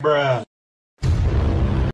Bruh.